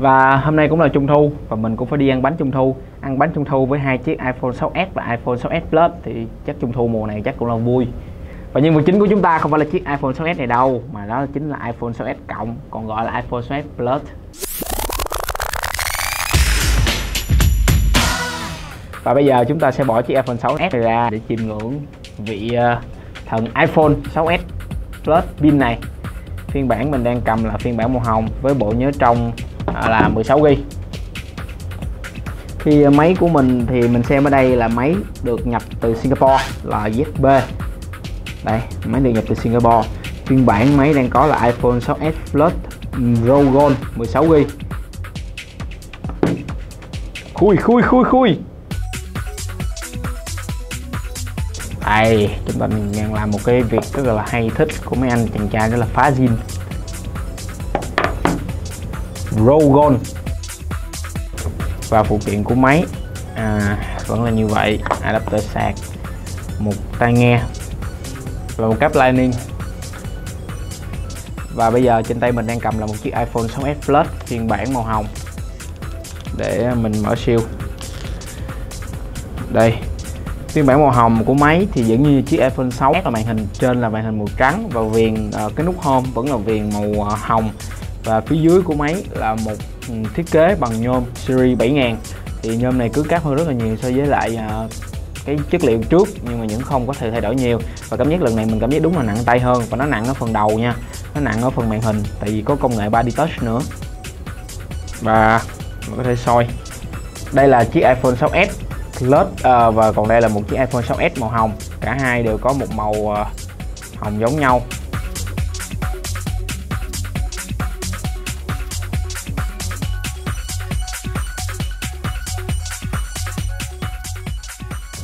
Và hôm nay cũng là Trung Thu, và mình cũng phải đi ăn bánh Trung Thu. Ăn bánh Trung Thu với hai chiếc iPhone 6s và iPhone 6s Plus thì chắc Trung Thu mùa này chắc cũng là vui. Và nhân vật chính của chúng ta không phải là chiếc iPhone 6s này đâu, Mà đó chính là iPhone 6s cộng, còn gọi là iPhone 6s Plus. Và bây giờ chúng ta sẽ bỏ chiếc iPhone 6s này ra để chiêm ngưỡng vị ờ, thần iPhone 6s Plus pin này phiên bản mình đang cầm là phiên bản màu hồng với bộ nhớ trong à, là 16GB thì máy của mình thì mình xem ở đây là máy được nhập từ Singapore, là ZB đây, máy được nhập từ Singapore. Phiên bản máy đang có là iPhone 6s Plus Raw Gold 16GB khui khui khui khui. Đây chúng ta đang làm một cái việc rất là hay thích của mấy anh chàng trai đó là phá zin Rogon và phụ kiện của máy à, vẫn là như vậy adapter sạc một tai nghe và một cáp lightning. Và bây giờ trên tay mình đang cầm là một chiếc iPhone 6s Plus phiên bản màu hồng để mình mở siêu đây phiên bản màu hồng của máy thì vẫn như chiếc iPhone 6 là màn hình trên là màn hình màu trắng và viền uh, cái nút home vẫn là viền màu uh, hồng. Và phía dưới của máy là một ừ, thiết kế bằng nhôm series 7000 thì nhôm này cứng cáp hơn rất là nhiều so với lại uh, cái chất liệu trước nhưng mà những không có thể thay đổi nhiều. Và cảm giác lần này mình cảm giác đúng là nặng tay hơn và nó nặng ở phần đầu nha nó nặng ở phần màn hình tại vì có công nghệ 3D Touch nữa. Và mình có thể soi. Đây là chiếc iPhone 6s Plus uh, à, và còn đây là một chiếc iPhone 6s màu hồng. Cả hai đều có một màu uh, hồng giống nhau.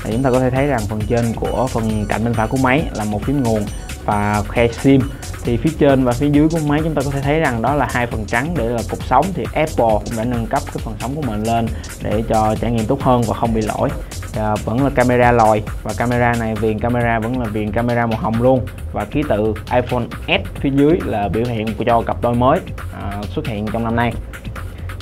Thì chúng ta có thể thấy rằng phần trên của phần cạnh bên phải của máy là một phím nguồn và khe sim thì phía trên và phía dưới của máy chúng ta có thể thấy rằng đó là hai phần trắng để là cục sóng. Thì Apple cũng đã nâng cấp cái phần sóng của mình lên để cho trải nghiệm tốt hơn và không bị lỗi. À, vẫn là camera lòi và camera này viền camera vẫn là viền camera màu hồng luôn. Và ký tự iPhone S phía dưới là biểu hiện cho cặp đôi mới à, xuất hiện trong năm nay.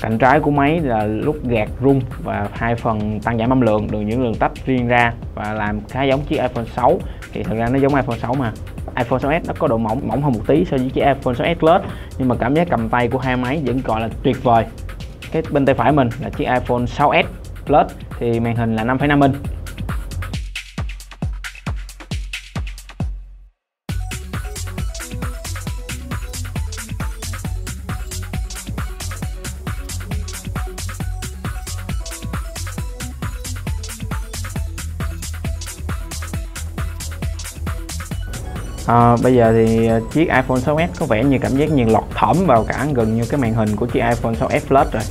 Cạnh trái của máy là lúc gạt rung và hai phần tăng giảm âm lượng được những đường tách riêng ra và làm khá giống chiếc iPhone 6 thì thật ra nó giống iPhone 6 mà. iPhone 6s nó có độ mỏng mỏng hơn một tí so với chiếc iPhone 6s Plus nhưng mà cảm giác cầm tay của hai máy vẫn gọi là tuyệt vời. Cái bên tay phải mình là chiếc iPhone 6s Plus thì màn hình là 5,5 inch. À, bây giờ thì ờ, chiếc iPhone 6s có vẻ như cảm giác như lọt thỏm vào cả gần như cái màn hình của chiếc iPhone 6s Plus rồi.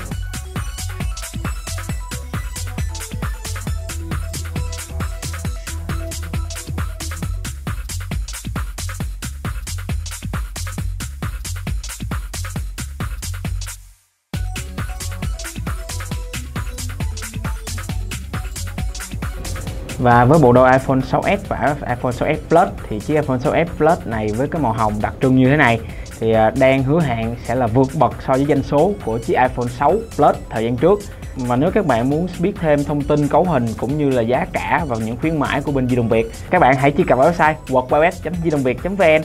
Và với bộ đôi iPhone 6s và iPhone 6s Plus thì chiếc iPhone 6s Plus này với cái màu hồng đặc trưng như thế này thì à, đang hứa hẹn sẽ là vượt bậc so với doanh số của chiếc iPhone 6 Plus thời gian trước. Và nếu các bạn muốn biết thêm thông tin cấu hình cũng như là giá cả và những khuyến mãi của bên Di động Việt, các bạn hãy truy cập vào website wordpress.diđongviet.vn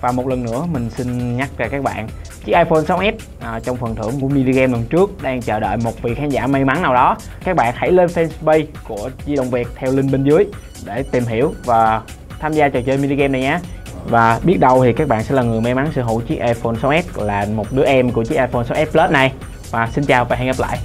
và một lần nữa mình xin nhắc lại các bạn chiếc iPhone 6s à, trong phần thưởng của mini game lần trước đang chờ đợi một vị khán giả may mắn nào đó. Các bạn hãy lên fanpage của Di động Việt theo link bên dưới để tìm hiểu và tham gia trò chơi mini game này nhé. Và biết đâu thì các bạn sẽ là người may mắn sở hữu chiếc iPhone 6s là một đứa em của chiếc iPhone 6s Plus này. Và xin chào và hẹn gặp lại.